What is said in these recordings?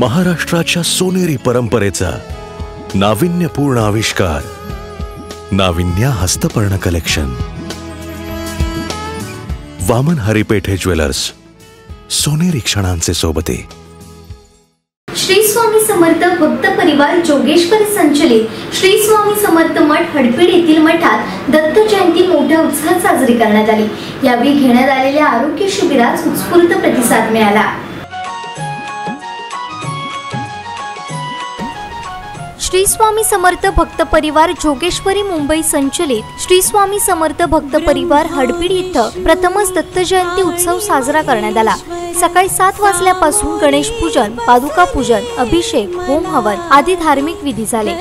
महाराष्ट्राच्या सोनेरी परंपरेचा नाविन्यपूर्ण आविष्कार नाविन्या हस्तपर्ण कलेक्शन. वामन हरिपेठे ज्वेलर्स सोनेरी क्षणांचे सोबते. श्री स्वामी समर्थ भक्त परिवार जोगेश्वर संचलित श्री स्वामी समर्थ मठ हडपीड येथील मठात दत्त जयंती मोठ्या उत्साहात साजरी करण्यात आली. यावेळी घेण्यात आलेल्या आरोग्य शिबिरात उत्स्फूर्त प्रतिसाद मिळाला. श्री स्वामी समर्थ भक्त परिवार जोगेश्वरी मुंबई संचलित श्री स्वामी समर्थ भक्त परिवार हडपीड इथं प्रथमच दत्त जयंती उत्सव साजरा करण्यात आला. सकाळी सात वाजल्यापासून गणेश पूजन पादुका पूजन अभिषेक होम हवन आदी धार्मिक विधी झाले.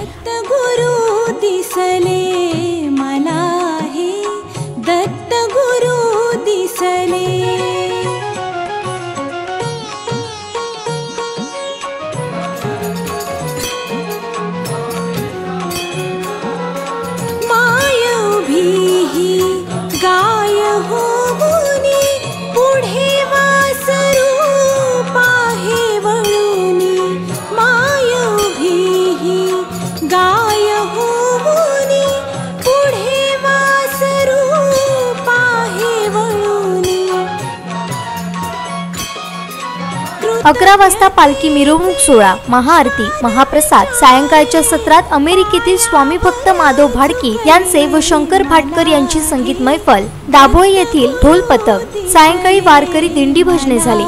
अकरा वाजता पालखी मिरवणूक सोहळा महाआरती महाप्रसाद सायंकाळच्या सत्रात अमेरिकेतील स्वामी भक्त माधव भाडकी यांचे व शंकर भाटकर यांची संगीत मैफल दाभोळे येथील ढोल पथक सायंकाळी वारकरी दिंडी भजने झाली.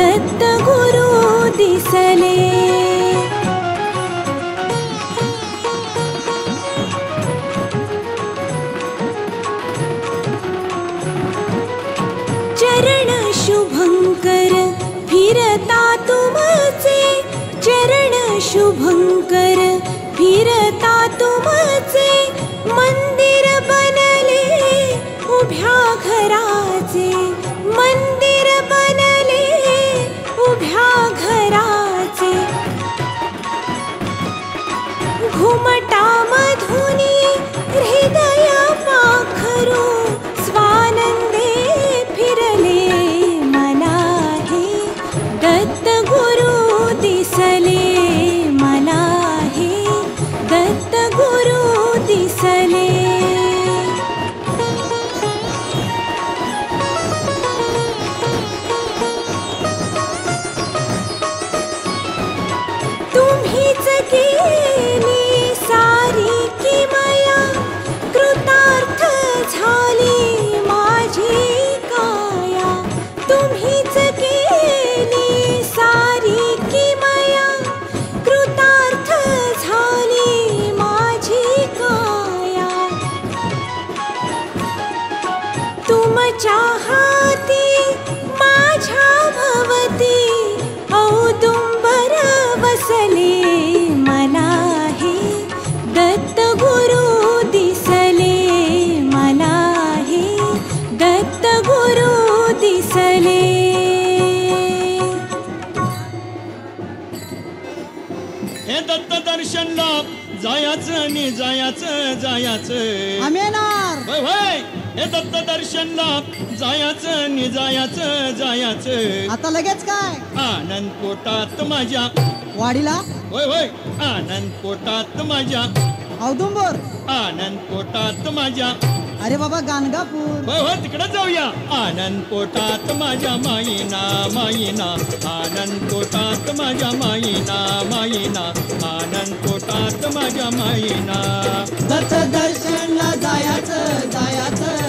दत्त गुरु दिसले. फिरता तुमचे चरण शुभंकर फिरता तुमचे मंदिर बनले उभ्या घराचे मंदिर बनले उभ्या घराचे जायाचं आणि जायाचं जायाचं. आम्ही येणार. होय होय. हे दत्त दर्शनला जायाचं आणि जायाचं जायाचं. आता लगेच काय? आनंद पोटात माझ्या. वाडीला? होय होय. आनंद पोटात माझ्या. औदुंबर. आनंद पोटात माझ्या. अरे बाबा गाणगापूर. होय होय तिकडे जाऊया. आनंद पोटात माझ्या माईना माईना आनंद पोटात माझ्या माईना माईना आनंद पोटात माझ्या माईना दत्त दर्शनला जायाचं जायाचं जायाचं.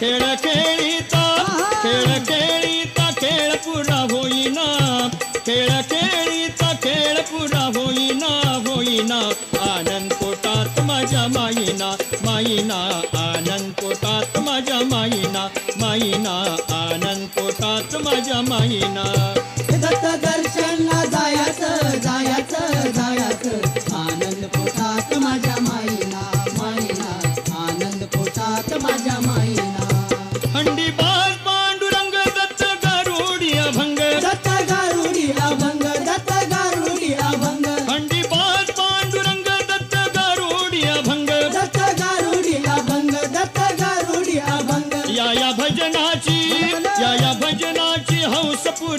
खेळ खेळीता खेळ खेळीता खेळ पुरा होईना. खेळ खेळीता खेळ पुरा होईना होईना. आनंद पोटात माझ्या माईना माईना. आनंद पोटात माझ्या माईना पोटात माईना. दत्त दर्शनला जायाचं जायाचं जायाचं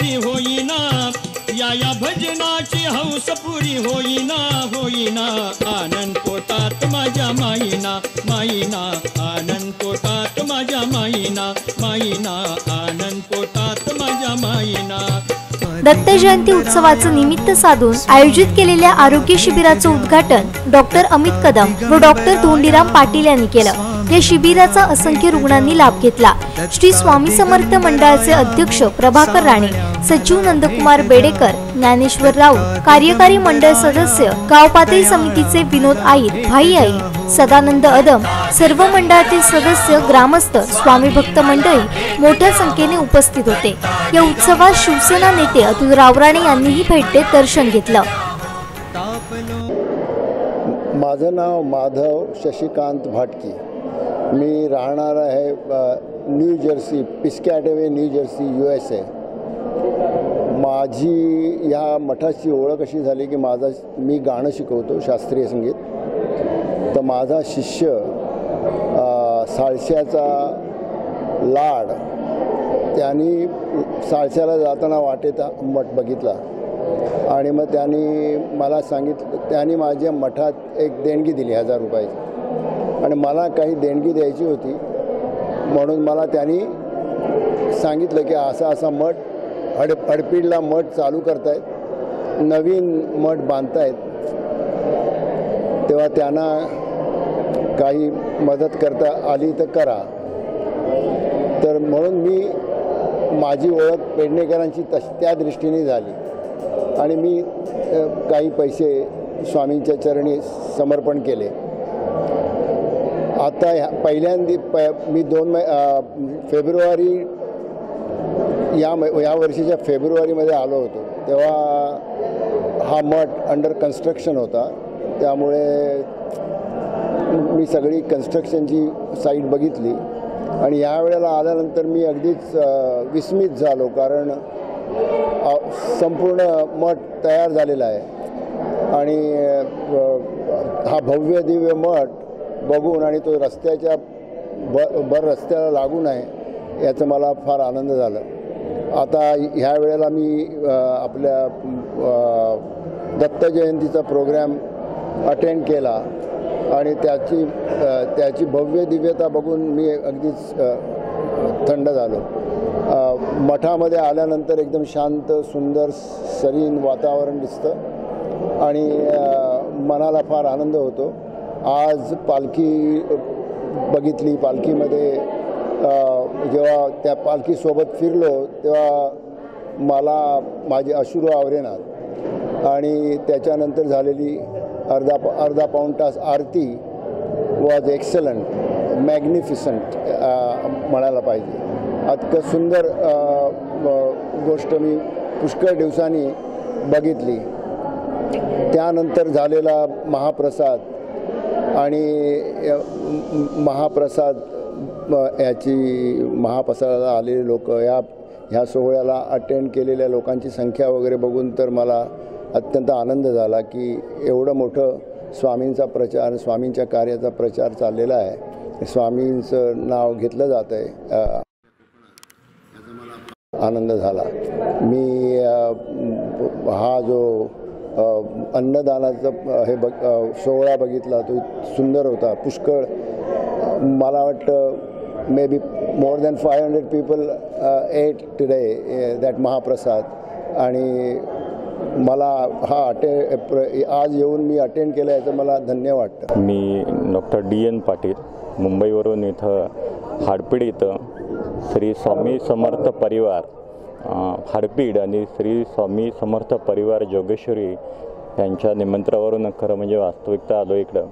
पुरी होईना. या या भजनाची हौस पुरी होईना होईना. आनंद पोटात माझ्या माईना माईना. आनंद पोटात माझ्या माईना माईना. आनंद पोटात माझ्या माईना. दत्त जयंती उत्सवाचं निमित्त साधून आयोजित केलेल्या आरोग्य शिबिराचं उद्घाटन डॉक्टर अमित कदम व डॉक्टर धोंडीराम पाटील यांनी केलं. या शिबिराचा असंख्य रुग्णांनी लाभ घेतला. श्री स्वामी समर्थ मंडळाचे अध्यक्ष प्रभाकर राणे सचिव नंदकुमार बेडेकर ज्ञानेश्वर राऊत कार्यकारी मंडळ सदस्य गाव पातळी समितीचे विनोद आईर भाई आई सदानंद अदम सर्व मंडळातील सदस्य ग्रामस्थ स्वामी भक्त मंडळी मोठ्या संख्येने उपस्थित होते. या उत्सवात शिवसेना नेते अतुल रावराणे यांनीही भेट देत दर्शन घेतलं. माझं नाव माधव शशिकांत भाटकी. मी राहणार आहे New Jersey Piscataway New Jersey U S A माझी ह्या मठाची ओळख अशी झाली की माझा मी गाणं शिकवतो शास्त्रीय संगीत. तर माझा शिष्य साळश्याचा लाड त्यांनी साळश्याला जाताना वाटेत मठ बघितला. आणि मग त्यांनी मला सांगितलं त्यांनी माझ्या मठात एक देणगी दिली हजार रुपयाची. आणि मला काही देणगी द्यायची होती. म्हणून मला त्यांनी सांगितलं की असा असा मठ हड हडपीडला मठ चालू करतायत. नवीन मठ बांधतायत. तेव्हा त्यांना काही मदत करता आली तर करा. तर म्हणून मी माझी ओळख पेडणेकरांची तश त्या दृष्टीने झाली. आणि मी काही पैसे स्वामींच्या चरणी समर्पण केले. आता ह्या पहिल्यांदी प मी दोन मै फेब्रुवारी या मै या वर्षीच्या फेब्रुवारीमध्ये आलो होतो. तेव्हा हा मठ अंडर कन्स्ट्रक्शन होता. त्यामुळे मी सगळी कन्स्ट्रक्शनची साईट बघितली. आणि या वेळेला आल्यानंतर मी अगदीच विस्मित झालो कारण संपूर्ण मठ तयार झालेला आहे. आणि हा भव्य दिव्य मठ बघून आणि तो रस्त्याच्या ब भर रस्त्याला लागून आहे याचं मला फार आनंद झाला. आता ह्या वेळेला मी आपल्या दत्त जयंतीचा प्रोग्रॅम अटेंड केला आणि त्याची त्याची भव्य दिव्यता बघून मी अगदीच थंड झालो. मठामध्ये आल्यानंतर एकदम शांत सुंदर सरीन वातावरण दिसतं आणि मनाला फार आनंद होतो. आज पालखी बघितली पालखीमध्ये जेव्हा त्या पालखीसोबत फिरलो तेव्हा मला माझे अश्रू आवरेनात. आणि त्याच्यानंतर झालेली अर्धा अर्धा पाऊण तास आरती वॉज एक्सलंट मॅग्निफिसंट म्हणायला पाहिजे. अतकं सुंदर गोष्ट मी पुष्कळ दिवसांनी बघितली. त्यानंतर झालेला महाप्रसाद आणि महाप्रसाद याची महाप्रसादाला आलेले लोक या ह्या सोहळ्याला अटेंड केलेल्या लोकांची संख्या वगैरे बघून तर मला अत्यंत आनंद झाला की एवढं मोठं स्वामींचा प्रचार स्वामींच्या कार्याचा प्रचार चाललेला आहे. स्वामींचं नाव घेतलं जात आहे. आनंद झाला. मी हा जो अन्नदानाचा हे बघ सोहळा बघितला तो सुंदर होता पुष्कळ. मला वाटतं maybe more than five hundred people ate today that महाप्रसाद आणि मला हा अटे प्र- आज येऊन मी अटेंड केलं याचं मला धन्य वाटतं. मी डॉक्टर डी एन पाटील मुंबईवरून इथं हाडपीड इथं श्री स्वामी समर्थ परिवार. हाडपीड आणि श्री स्वामी समर्थ परिवार जोगेश्वरी यांच्या निमंत्रणावरून खरं म्हणजे वास्तविकता आलो इकडं.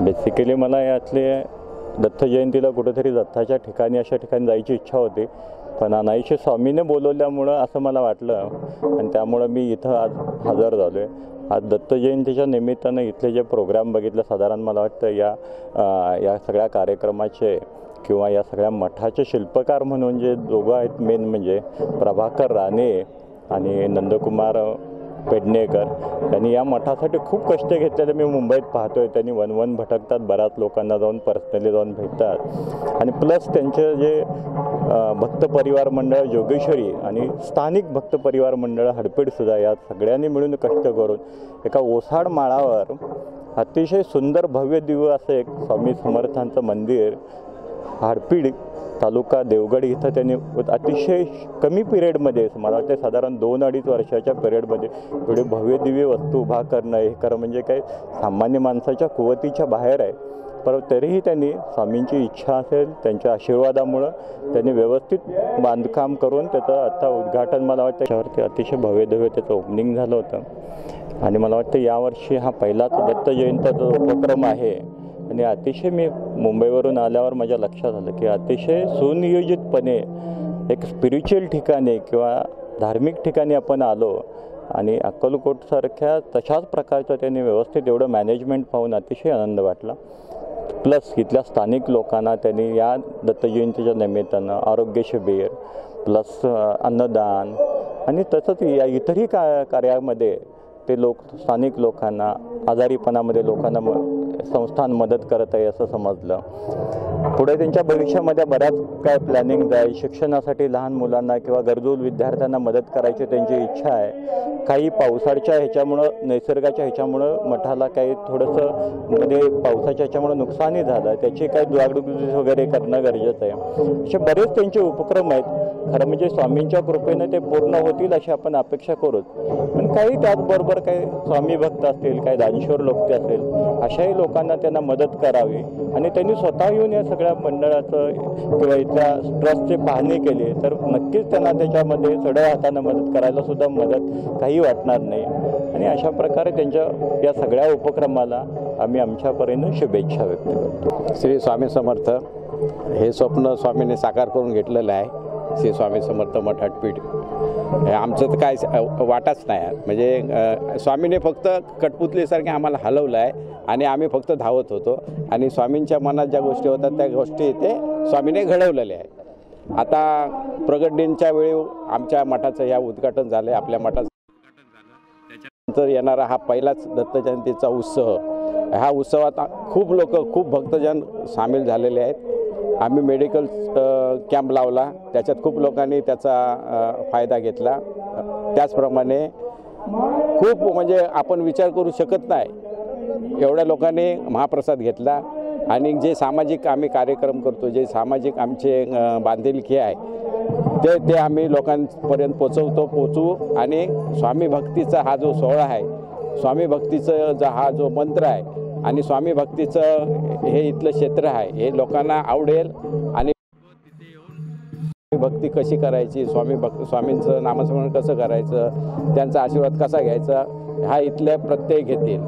बेसिकली मला यातले दत्त जयंतीला कुठेतरी दत्ताच्या ठिकाणी अशा ठिकाणी जायची इच्छा होती. पण अनाईशे स्वामीने बोलवल्यामुळं असं मला वाटलं आणि त्यामुळं मी इथं आज हजर झालो आहे आज दत्त जयंतीच्या निमित्तानं इथले जे प्रोग्राम बघितलं साधारण मला वाटतं या आ, या सगळ्या कार्यक्रमाचे किंवा या सगळ्या मठाचे शिल्पकार म्हणून जे दोघं आहेत मेन म्हणजे प्रभाकर राणे आणि नंदकुमार पेडणेकर त्यांनी या मठासाठी खूप कष्ट घेतलेले मी मुंबईत पाहतोय. त्यांनी वन वन भटकतात बऱ्याच लोकांना जाऊन पर्सनली जाऊन भेटतात. आणि प्लस त्यांचे जे भक्त परिवार मंडळ जोगेश्वरी आणि स्थानिक भक्त परिवार मंडळ हडपेडसुद्धा या सगळ्यांनी मिळून कष्ट करून एका ओसाड माळावर अतिशय सुंदर भव्य दिव्य असं एक स्वामी समर्थांचं मंदिर हाडपीड तालुका देवगड इथं त्यांनी अतिशय कमी पिरियडमध्ये मला वाटतं साधारण दोन अडीच वर्षाच्या पिरियडमध्ये एवढे भव्य दिव्य वस्तू उभा करणं हे खरं म्हणजे काय सामान्य माणसाच्या कुवतीच्या बाहेर आहे. परंतु तरीही त्यांनी स्वामींची इच्छा असेल त्यांच्या आशीर्वादामुळं त्यांनी व्यवस्थित बांधकाम करून त्याचं आता उद्घाटन मला वाटतं त्याच्यावरती अतिशय भव्यदव्य त्याचं ओपनिंग झालं होतं. आणि मला वाटतं यावर्षी हा पहिलाच दत्त जयंतीचा उपक्रम आहे आणि अतिशय मी मुंबईवरून आल्यावर माझ्या लक्षात आलं की अतिशय सुनियोजितपणे एक स्पिरिच्युअल ठिकाणी किंवा धार्मिक ठिकाणी आपण आलो आणि अक्कलकोटसारख्या तशाच प्रकारचं त्यांनी व्यवस्थित एवढं मॅनेजमेंट पाहून अतिशय आनंद वाटला. प्लस इथल्या स्थानिक लोकांना त्यांनी या दत्तजयंतीच्या निमित्तानं आरोग्य शिबिर प्लस अन्नदान आणि तसंच या इतरही का कार्यामध्ये ते लोक स्थानिक लोकांना आजारीपणामध्ये लोकांना संस्थान मदत करत आहे असं समजलं. पुढे त्यांच्या भविष्यामध्ये बऱ्याच काय प्लॅनिंग आहे शिक्षणासाठी लहान मुलांना किंवा गरजू विद्यार्थ्यांना मदत करायची त्यांची इच्छा आहे. काही पावसाळ्याच्या ह्याच्यामुळं नैसर्गाच्या ह्याच्यामुळं मठाला काही थोडंसं मध्ये पावसाच्या ह्याच्यामुळं नुकसानही झालं. त्याची काही जागृती वगैरे करणं गरजेचं आहे. असे बरेच त्यांचे उपक्रम आहेत. खरं म्हणजे स्वामींच्या कृपेनं ते पूर्ण होतील अशी आपण अपेक्षा करूच. पण काही त्याचबरोबर काही स्वामी भक्त असतील काही दानशूर लोक असतील अशाही लोकांना त्यांना मदत करावी आणि त्यांनी स्वतः येऊन या सगळ्या मंडळाचं किंवा इथल्या ट्रस्टची पाहणी केली तर नक्कीच त्यांना त्याच्यामध्ये चढ्या हातानं मदत करायला सुद्धा मदत काही वाटणार नाही. आणि अशा प्रकारे त्यांच्या या सगळ्या उपक्रमाला आम्ही आमच्यापर्यंत शुभेच्छा व्यक्त करतो. श्री स्वामी समर्थ हे स्वप्न स्वामीने साकार करून घेतलेलं आहे. श्री स्वामी समर्थ मठ हे आमचं तर काय वाटाच नाही म्हणजे स्वामीने फक्त कटपुतलीसारखे आम्हाला हलवलं आहे आणि आम्ही फक्त धावत होतो. आणि स्वामींच्या मनात ज्या गोष्टी होतात त्या गोष्टी ते स्वामीने घडवलेल्या आहेत. आता प्रगट दिनच्या वेळी आमच्या मठाचं या उद्घाटन झालं आहे आपल्या मठाचं नंतर येणारा हा पहिलाच दत्त जयंतीचा उत्सव. ह्या उत्सवात खूप लोक खूप भक्तजन सामील झालेले आहेत. आम्ही मेडिकल कॅम्प लावला. त्याच्यात खूप लोकांनी त्याचा फायदा घेतला. त्याचप्रमाणे खूप म्हणजे आपण विचार करू शकत नाही. एवढ्या लोकांनी महाप्रसाद घेतला. आणि जे सामाजिक आम्ही कार्यक्रम करतो जे सामाजिक आमचे बांधिलकी आहे ते ते आम्ही लोकांपर्यंत पोचवतो पोचवू. आणि स्वामी भक्तीचा हा जो सोहळा आहे स्वामी भक्तीचं जो हा जो मंत्र आहे आणि स्वामी भक्तीचं हे इथलं क्षेत्र आहे. हे लोकांना आवडेल आणि भक्ती कशी करायची? स्वामी भक् स्वामींचं नामस्मरण कसं करायचं? त्यांचा आशीर्वाद कसा घ्यायचा? हा इथले प्रत्यय घेतील.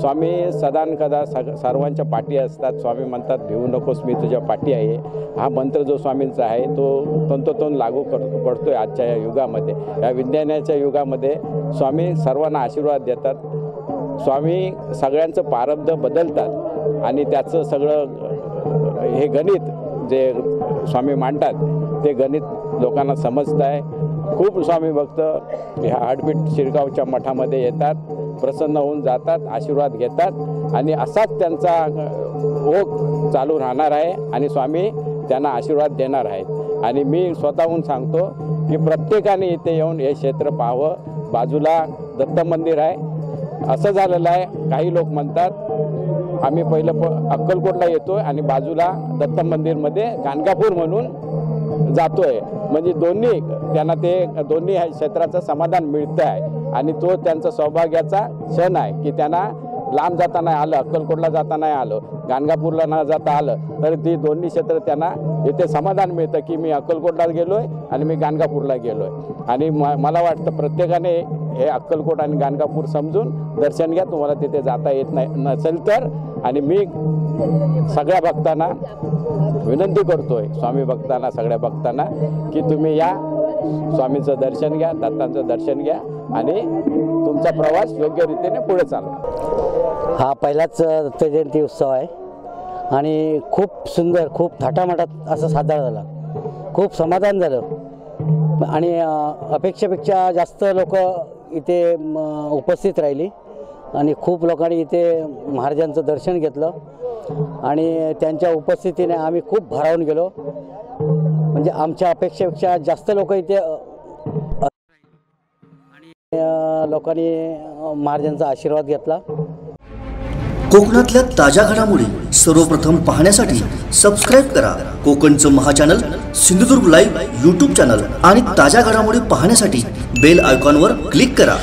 स्वामी सदानकदा सग सर्वांच्या पाठी असतात. स्वामी म्हणतात भिवू नकोस मी तुझ्या पाठी आहे. हा मंत्र जो स्वामींचा आहे तो तंतोतंत लागू कर आहे आजच्या या युगामध्ये. या विज्ञानाच्या युगामध्ये स्वामी सर्वांना आशीर्वाद देतात. स्वामी सगळ्यांचं प्रारब्ध बदलतात आणि त्याचं सगळं हे गणित जे स्वामी मांडतात ते गणित लोकांना समजत आहे खूप स्वामी भक्त ह्या हाडपीठ शिरगावच्या मठामध्ये येतात प्रसन्न होऊन जातात आशीर्वाद घेतात आणि असाच त्यांचा ओघ चालू राहणार आहे आणि स्वामी त्यांना आशीर्वाद देणार आहेत. आणि मी स्वतःहून सांगतो की प्रत्येकाने इथे येऊन हे क्षेत्र पाहावं. बाजूला दत्त मंदिर आहे असं झालेलं आहे. काही लोक म्हणतात आम्ही पहिलं प अक्कलकोटला येतोय आणि बाजूला दत्त मंदिरमध्ये गाणगापूर म्हणून जातोय. म्हणजे दोन्ही त्यांना ते दोन्ही ह्या क्षेत्राचं समाधान मिळतं आहे आणि तो त्यांचा सौभाग्याचा क्षण आहे की त्यांना लांब जाता नाही आलं अक्कलकोटला जाता नाही आलं गाणगापूरला न जाता आलं. तर ती दोन्ही क्षेत्र त्यांना इथे समाधान मिळतं की मी अक्कलकोटला गेलो आहे आणि मी गाणगापूरला गेलो आहे आणि म मला वाटतं प्रत्येकाने हे अक्कलकोट आणि गाणगापूर समजून दर्शन घ्या तुम्हाला तिथे जाता येत नाही नसेल तर. आणि मी सगळ्या भक्तांना विनंती करतोय स्वामी भक्तांना सगळ्या भक्तांना की तुम्ही या. स्वामीचं दर्शन घ्या दत्तांचं दर्शन घ्या आणि तुमचा प्रवास योग्य रीतीने पुढे चालवा. हा पहिलाच दत्तजयंती उत्सव आहे. आणि खूप सुंदर खूप थाटामाटात असं साजरा झाला. खूप समाधान झालं. आणि अपेक्षेपेक्षा जास्त लोक इथे उपस्थित राहिली आणि खूप लोकांनी इथे महाराजांचं दर्शन घेतलं आणि त्यांच्या उपस्थितीने आम्ही खूप भारावून गेलो. म्हणजे आमच्या अपेक्षेपेक्षा जास्त लोक इथे आणि लोकांनी महाराजांचा आशीर्वाद घेतला. कोकणातल्या ताज्या घडामोडी सर्वप्रथम पाहण्यासाठी सबस्क्राईब करा. कोकणचं महाचॅनल सिंधुदुर्ग लाईव्ह यूट्यूब चॅनल आणि ताज्या घडामोडी पाहण्यासाठी बेल आयकॉनवर क्लिक करा.